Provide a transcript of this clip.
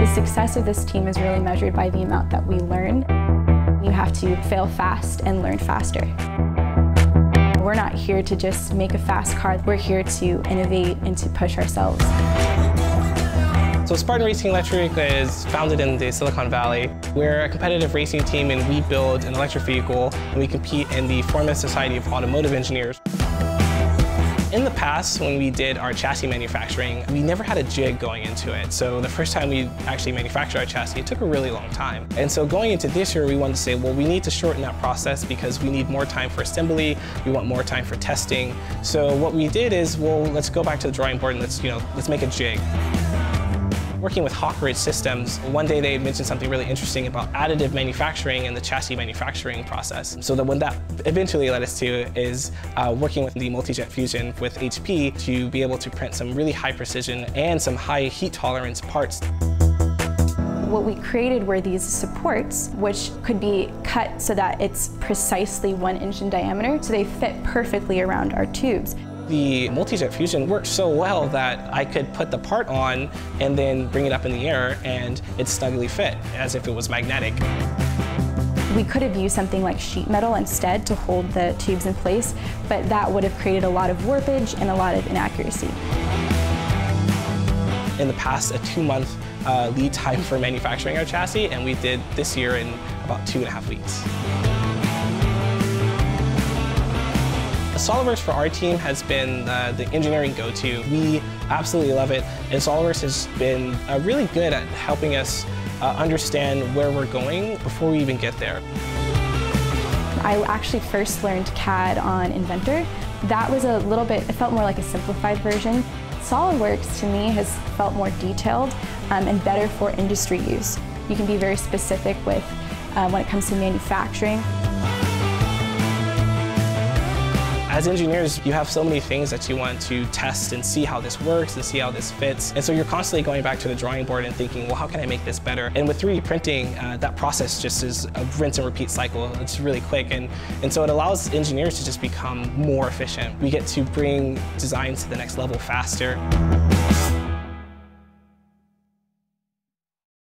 The success of this team is really measured by the amount that we learn. You have to fail fast and learn faster. We're not here to just make a fast car. We're here to innovate and to push ourselves. So Spartan Racing Electric is founded in the Silicon Valley. We're a competitive racing team and we build an electric vehicle and we compete in the Formula Society of Automotive Engineers. In the past, when we did our chassis manufacturing, we never had a jig going into it. So the first time we actually manufactured our chassis, it took a really long time. And so going into this year, we wanted to say, well, we need to shorten that process because we need more time for assembly, we want more time for testing. So what we did is, well, let's go back to the drawing board and let's, you know, let's make a jig. Working with Hawk Ridge Systems, one day they mentioned something really interesting about additive manufacturing and the chassis manufacturing process. So that what that eventually led us to is uh, working with the multi-jet fusion with HP to be able to print some really high precision and some high heat tolerance parts. What we created were these supports, which could be cut so that it's precisely one inch in diameter, so they fit perfectly around our tubes. The multi-jet fusion worked so well that I could put the part on and then bring it up in the air and it snugly fit as if it was magnetic. We could have used something like sheet metal instead to hold the tubes in place, but that would have created a lot of warpage and a lot of inaccuracy. In the past, a two-month uh, lead time for manufacturing our chassis, and we did this year in about two and a half weeks. SOLIDWORKS for our team has been uh, the engineering go-to. We absolutely love it, and SOLIDWORKS has been uh, really good at helping us uh, understand where we're going before we even get there. I actually first learned CAD on Inventor. That was a little bit, it felt more like a simplified version. SOLIDWORKS to me has felt more detailed um, and better for industry use. You can be very specific with uh, when it comes to manufacturing. As engineers, you have so many things that you want to test and see how this works and see how this fits. And so you're constantly going back to the drawing board and thinking, well, how can I make this better? And with 3D printing, uh, that process just is a rinse and repeat cycle. It's really quick. And, and so it allows engineers to just become more efficient. We get to bring designs to the next level faster.